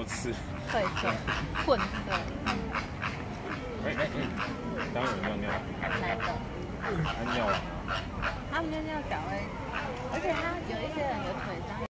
我吃。对，混的。哎哎哎，刚刚有尿尿。来的。他尿啊。他尿尿搞哎，而且他有一些人有腿脏。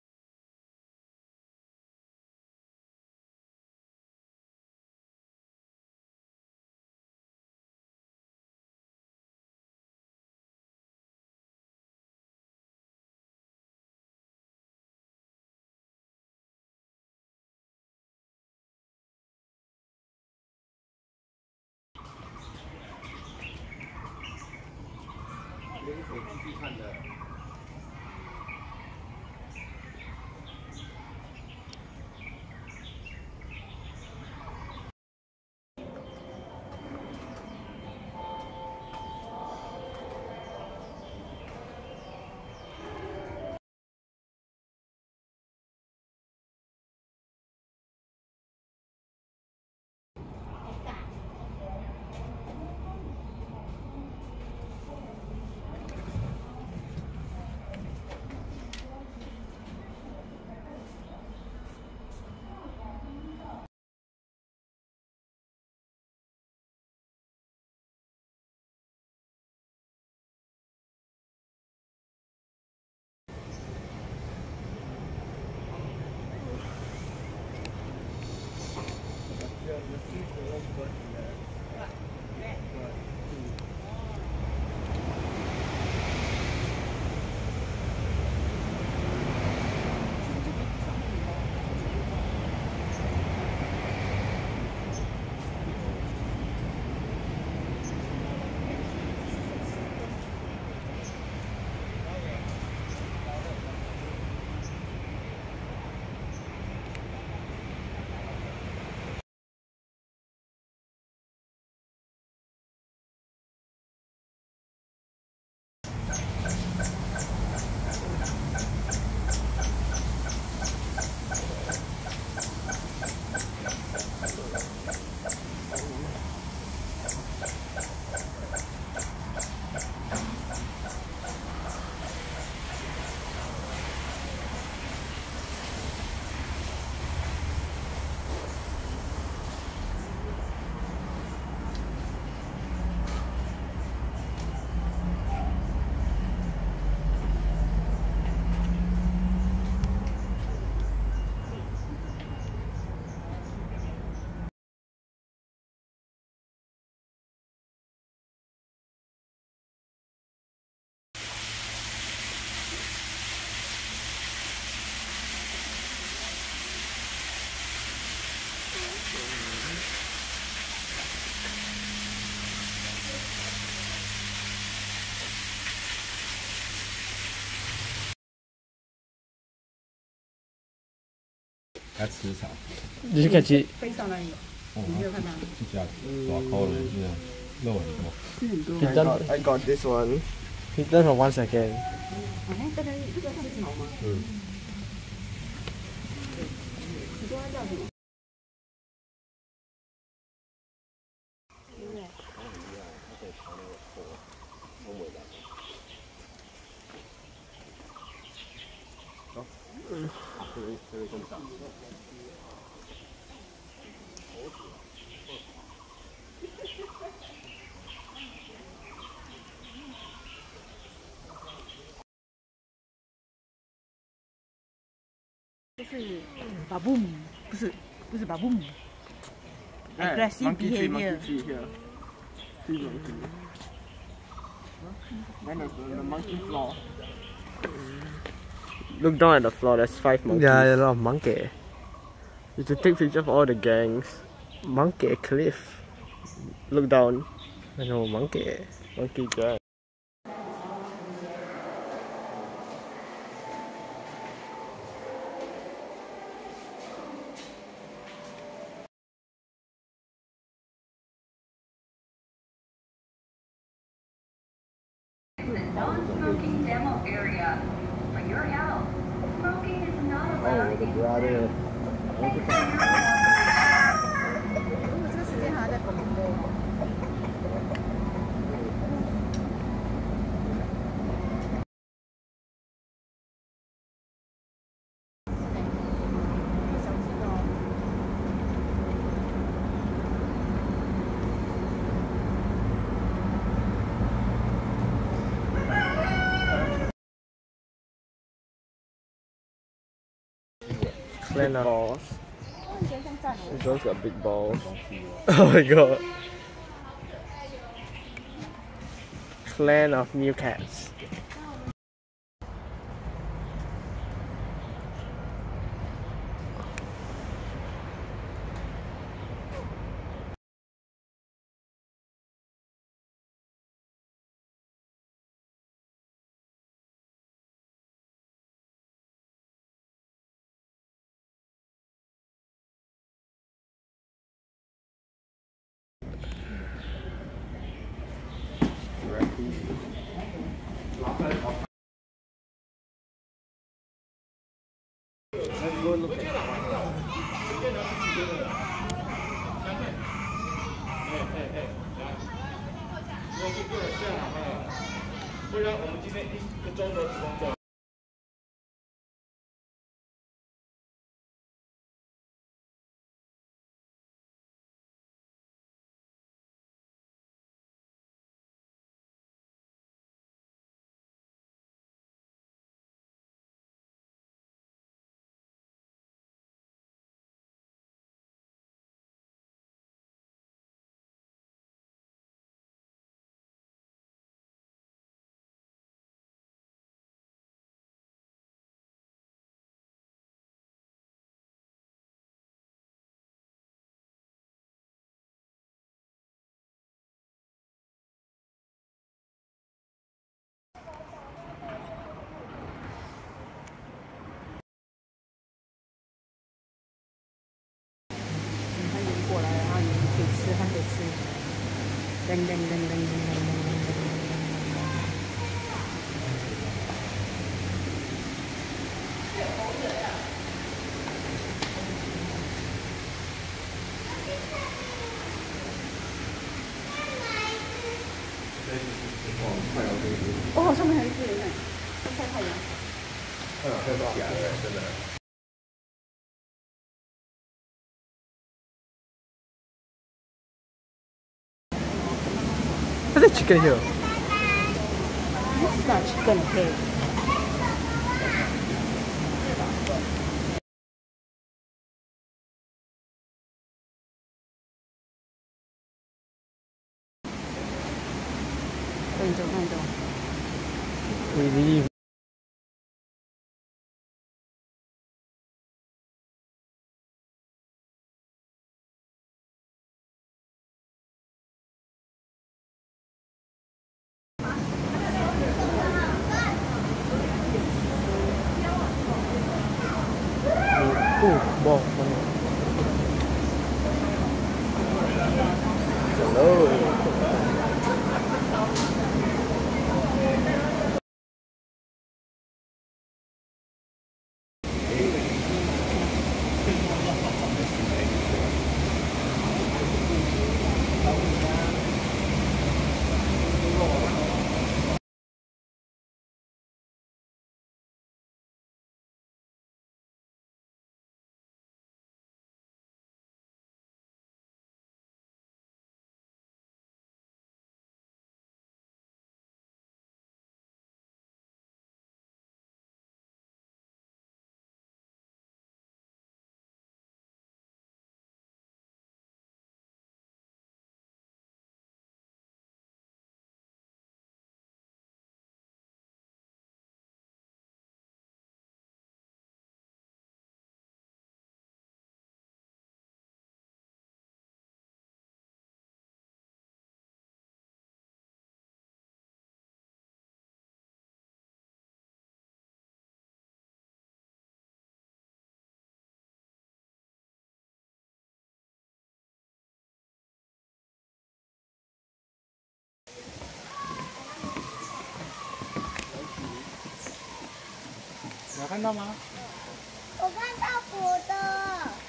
还吃啥？你看鸡。非常难有。你有看到？这家烧烤的现在肉很多。He's done. I got this one. He's done for one second. 嗯。嗯。是把 boom，不是不是把 boom。Aggressive behavior. Three monkey. Then the, the monkey floor. Look down at the floor, there's five monkeys. Yeah, a lot of monkey. You should take picture of all the gangs. Monkey cliff. Look down. I know monkey. Monkey gang. Big balls. John's got big balls. Oh my god. Clan of new cats. Oh, 哦，上面还有一只 đinh đinh đinh đinh đinh đinh Åh, oh, sånn høyt lyd. Hva sier Kaja? Ja, det var fjerde, det der. Chicken here? This is not chicken head. We leave. Bon, Hello. 看到吗？我看到我的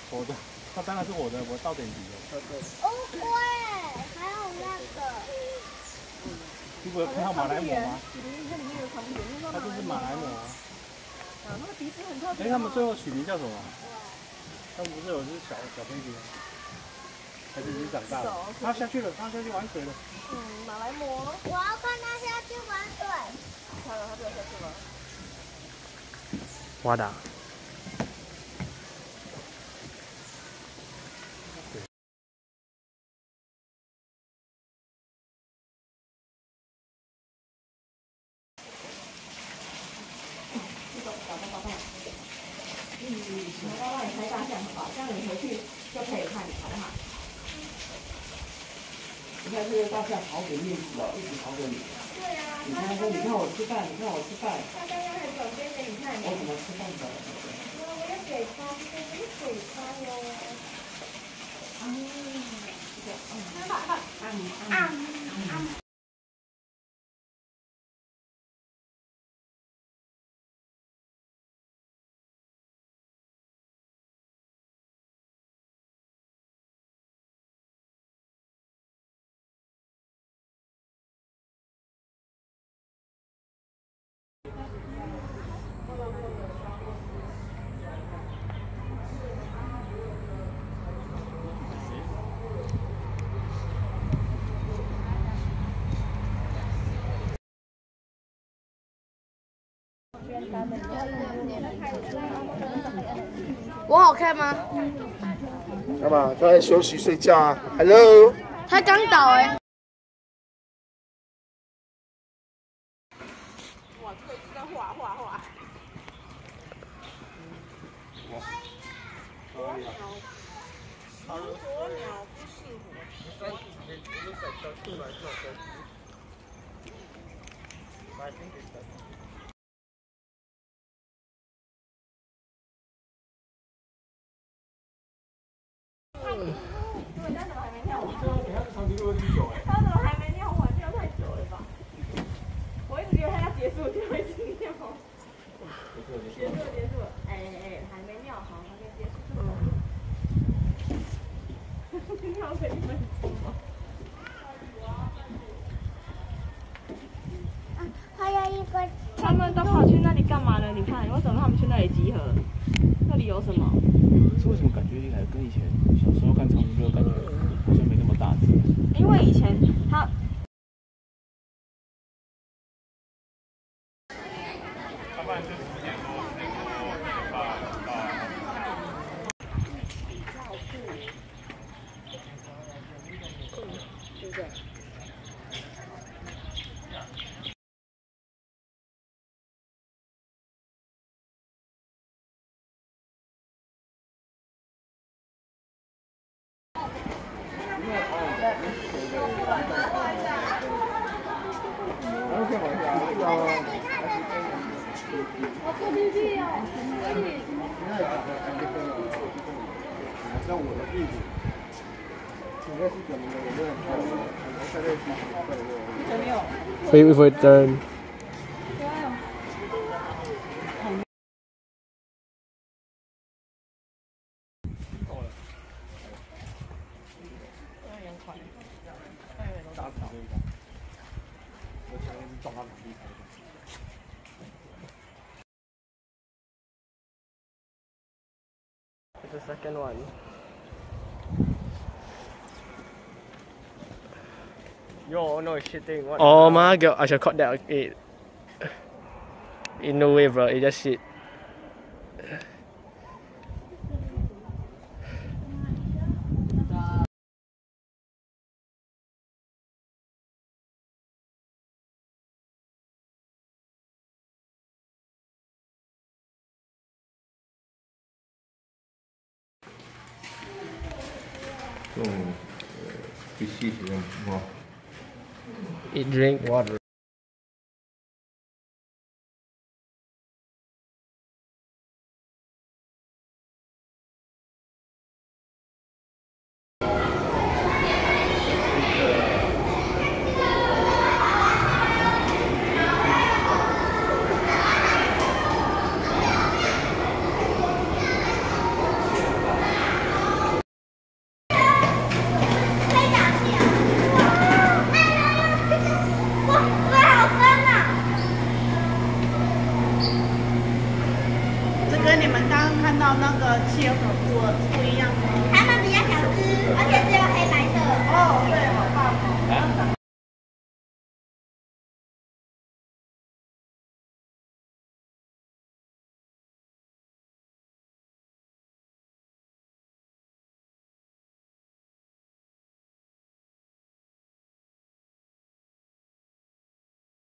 我的，那当然是我的，我到点底了。乌龟，还有那个你不有看到马来貘吗？它就是马来貘啊。啊，那个鼻子很特别。哎，他们最后取名叫什么？他们不是有一只小小飞碟，还是已经长大了？它下去了，它下去玩水了。嗯，马来貘，我要看它下去玩水。看了它掉下去了。花的你回去就可以看你好不好你看这个大象好给面子哦一直好给你对呀你看你看我吃饭。你看我吃饭 ăn ăn. Ăn. 我怎么吃饭的？我要给他，这是给他哟。我好看吗？干嘛？他在休息睡觉啊？Hello。他刚倒哎、他怎么还没尿完？尿太久了吧？我一直觉得他要结束就会一直尿。结束了结束了，哎哎哎，还没尿好，还没结束。尿了一分钟吗？还有一个，他们都跑去那里干嘛了？你看，为什么他们去那里集合？那里有什么？是为什么感觉还跟以前小时候看长颈鹿感觉好像没那么大只？因为以前他 Meet with Wood Down. Yo, no shitting. What oh my god, I should cut that. It, in no way, bro. It just shit. It drink water. Oh, drink water. 看到那个切合不不一样吗？